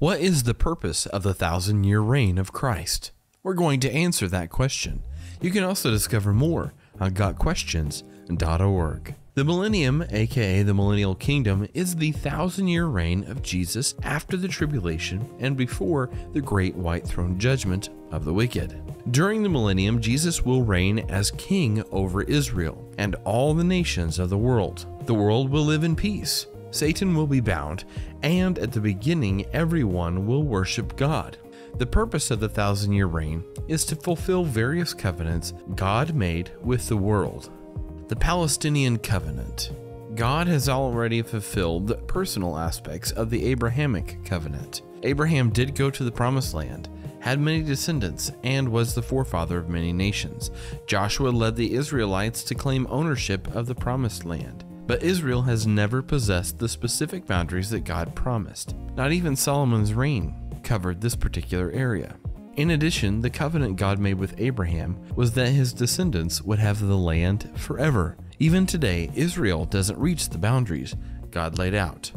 What is the purpose of the thousand year reign of Christ? We're going to answer that question. You can also discover more on GotQuestions.org. The millennium, aka the millennial kingdom, is the thousand year reign of Jesus after the tribulation and before the great white throne judgment of the wicked. During the millennium, Jesus will reign as king over Israel and all the nations of the world. The world will live in peace. Satan will be bound, and at the beginning, everyone will worship God. The purpose of the thousand year reign is to fulfill various covenants God made with the world. The Palestinian Covenant. God has already fulfilled the personal aspects of the Abrahamic covenant. Abraham did go to the promised land, had many descendants, and was the forefather of many nations. Joshua led the Israelites to claim ownership of the promised land. But Israel has never possessed the specific boundaries that God promised. Not even Solomon's reign covered this particular area. In addition, the covenant God made with Abraham was that his descendants would have the land forever. Even today, Israel doesn't reach the boundaries God laid out.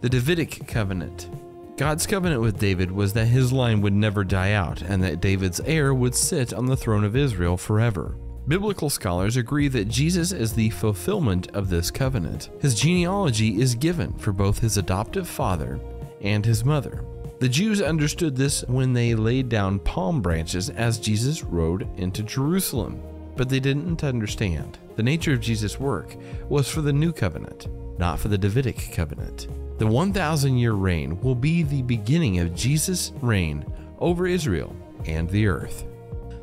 The Davidic covenant. God's covenant with David was that his line would never die out and that David's heir would sit on the throne of Israel forever. Biblical scholars agree that Jesus is the fulfillment of this covenant. His genealogy is given for both his adoptive father and his mother. The Jews understood this when they laid down palm branches as Jesus rode into Jerusalem, but they didn't understand. The nature of Jesus' work was for the new covenant, not for the Davidic covenant. The 1,000 year reign will be the beginning of Jesus' reign over Israel and the earth.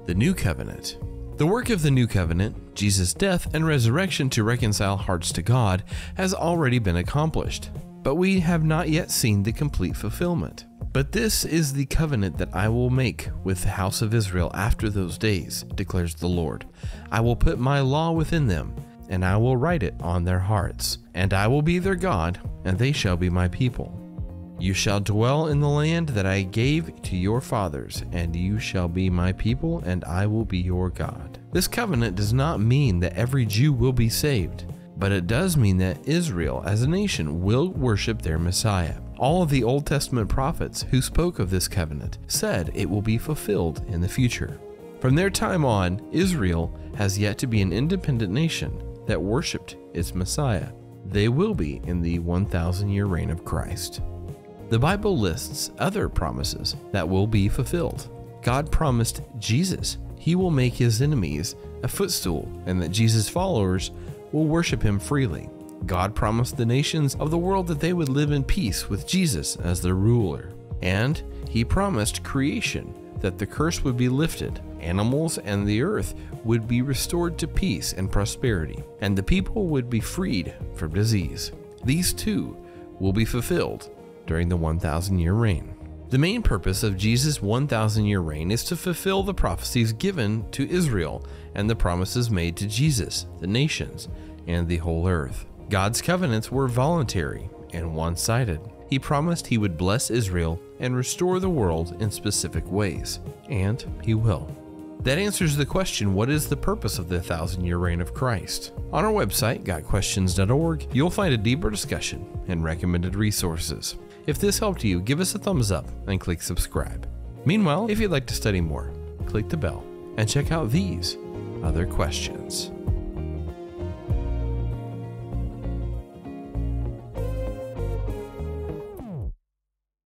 The new covenant. The work of the new covenant, Jesus' death and resurrection to reconcile hearts to God, has already been accomplished, but we have not yet seen the complete fulfillment. But this is the covenant that I will make with the house of Israel after those days, declares the Lord. I will put my law within them, and I will write it on their hearts. And I will be their God, and they shall be my people. You shall dwell in the land that I gave to your fathers, and you shall be my people, and I will be your God. This covenant does not mean that every Jew will be saved, but it does mean that Israel as a nation will worship their Messiah. All of the Old Testament prophets who spoke of this covenant said it will be fulfilled in the future. From their time on, Israel has yet to be an independent nation that worshiped its Messiah. They will be in the 1,000 year reign of Christ. The Bible lists other promises that will be fulfilled. God promised Jesus he will make his enemies a footstool and that Jesus' followers will worship him freely. God promised the nations of the world that they would live in peace with Jesus as their ruler. And he promised creation that the curse would be lifted, animals and the earth would be restored to peace and prosperity, and the people would be freed from disease. These too will be fulfilled during the 1,000 year reign. The main purpose of Jesus' 1,000 year reign is to fulfill the prophecies given to Israel and the promises made to Jesus, the nations, and the whole earth. God's covenants were voluntary and one sided. He promised he would bless Israel and restore the world in specific ways, and he will. That answers the question what is the purpose of the thousand year reign of Christ? On our website, gotquestions.org, you'll find a deeper discussion and recommended resources. If this helped you, give us a thumbs up and click subscribe. Meanwhile, if you'd like to study more, click the bell and check out these other questions.